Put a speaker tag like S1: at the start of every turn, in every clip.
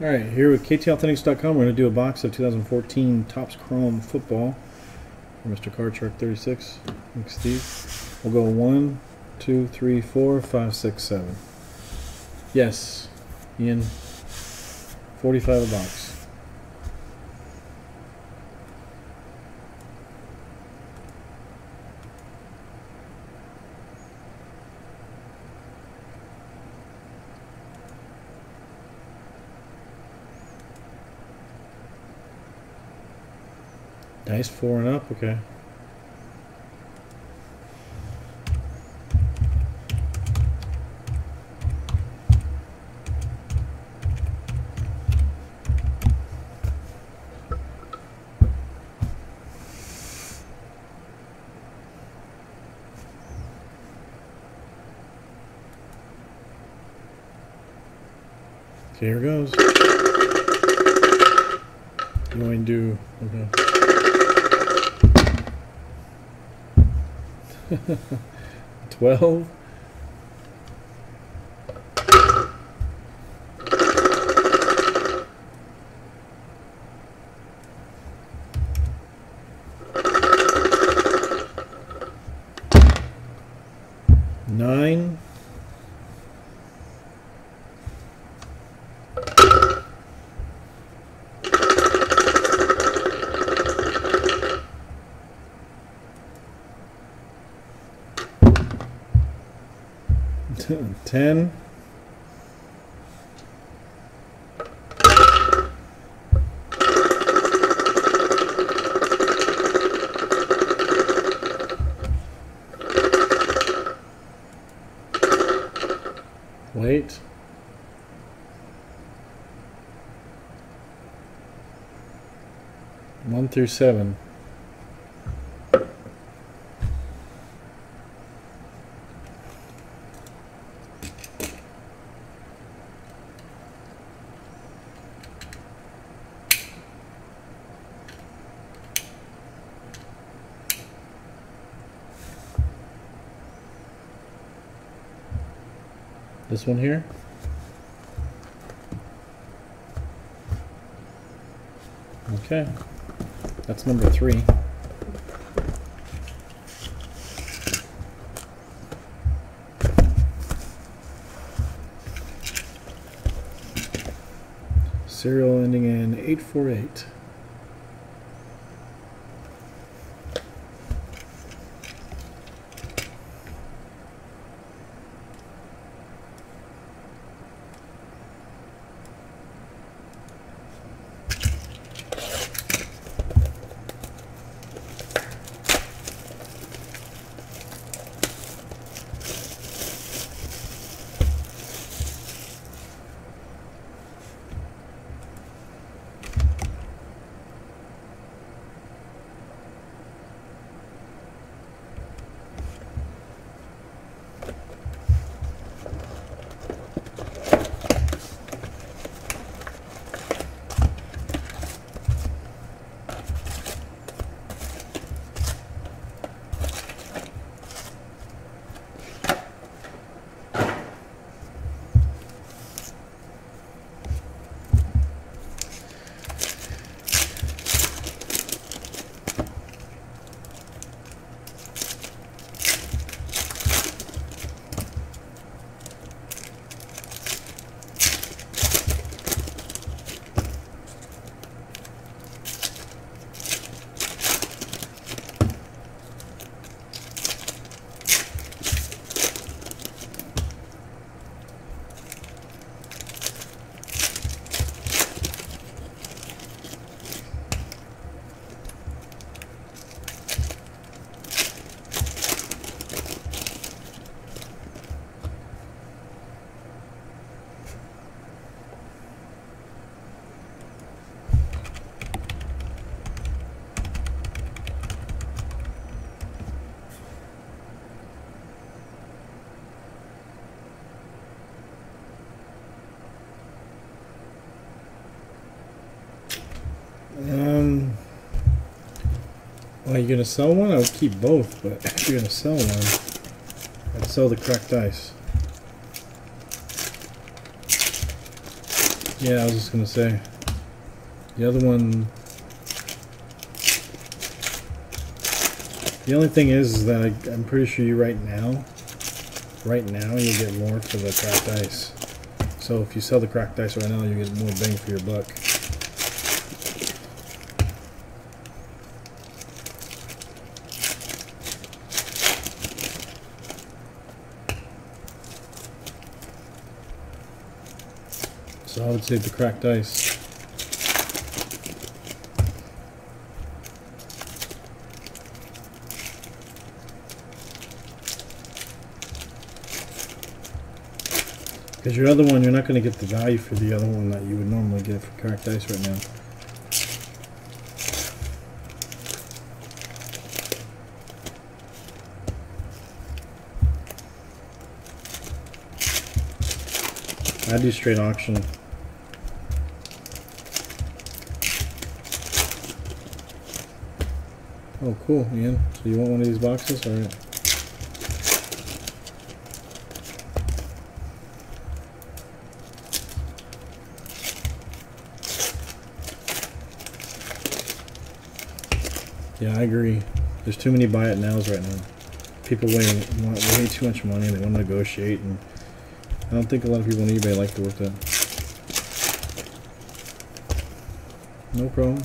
S1: All right, here with KTAuthentics.com, we're going to do a box of 2014 Topps Chrome Football for Mr. Cardshark 36. Thanks, Steve. We'll go one, two, three, four, five, six, seven. Yes, Ian. 45 a box. Nice four and up, okay. Here goes. Want to do okay. Twelve. Nine. Ten. Wait. One through seven. This one here. Okay. That's number three. Serial ending in 848. Well, you're gonna sell one? I would keep both, but if you're gonna sell one, I'd sell the cracked ice. Yeah, I was just gonna say. The other one. The only thing is, is that I, I'm pretty sure you right now, right now you'll get more for the cracked ice. So if you sell the cracked ice right now, you get more bang for your buck. I would save the cracked ice. Because your other one, you're not going to get the value for the other one that you would normally get for cracked ice right now. I do straight auction. Oh, cool, Ian. So you want one of these boxes? All right. Yeah, I agree. There's too many buy it nows right now. People want way too much money and they want to negotiate and I don't think a lot of people on eBay like to work that. No problem.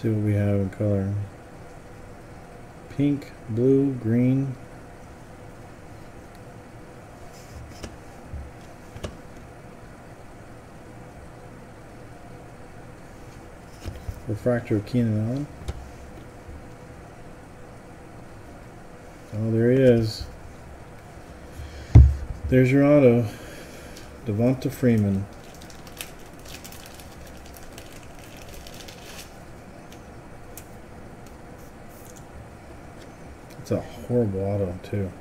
S1: See what we have in color. Pink, blue, green. Refractor of Keenan Allen. Oh, there he is. There's your auto. Devonta Freeman. It's a horrible auto, too.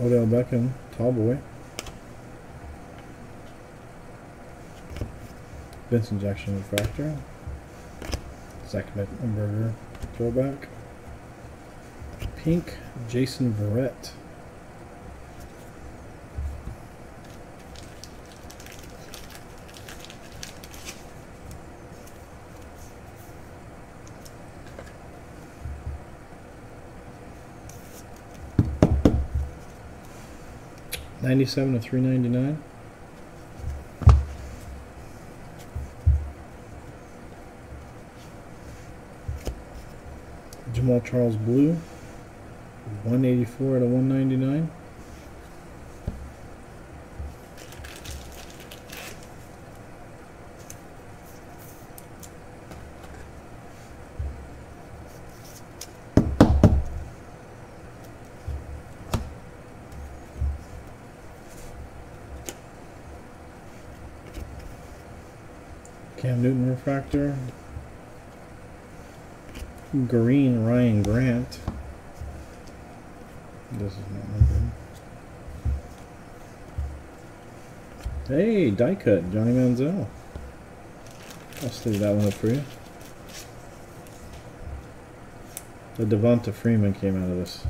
S1: Odell Beckham, tall boy. Vincent Jackson refractor. Zach Mettenberger throwback. Pink Jason Verrett. Ninety-seven to three ninety-nine. Jamaal Charles Blue. 184 out of 199. Cam Newton refractor. Green Ryan Grant. This is not good. Hey, die cut, Johnny Manziel. I'll sleeve that one up for you. The Devonta Freeman came out of this.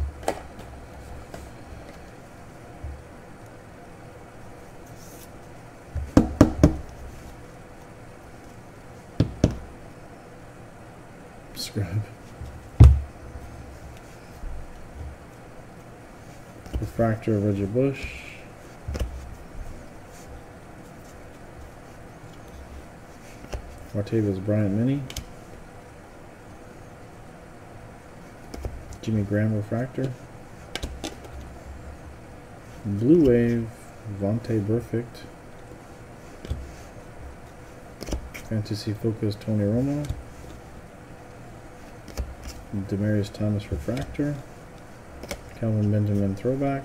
S1: Scrub. Refractor of Reggie Bush. Martavis Bryant Mini. Jimmy Graham Refractor. Blue Wave Vontae Perfect. Fantasy Focus Tony Romo. Demaryius Thomas Refractor. Kelvin Benjamin Throwback.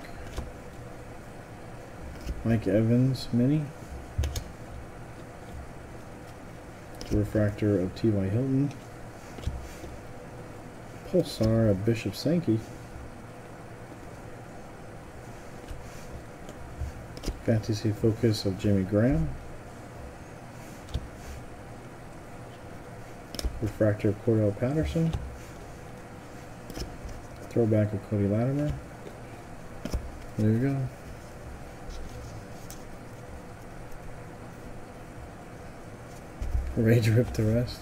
S1: Mike Evans mini. Refractor of T.Y. Hilton. Pulsar of Bishop Sankey. Fantasy Focus of Jimmy Graham. Refractor of Cordarrelle Patterson. Throwback of Cody Latimer. There you go. Rage Rip the rest.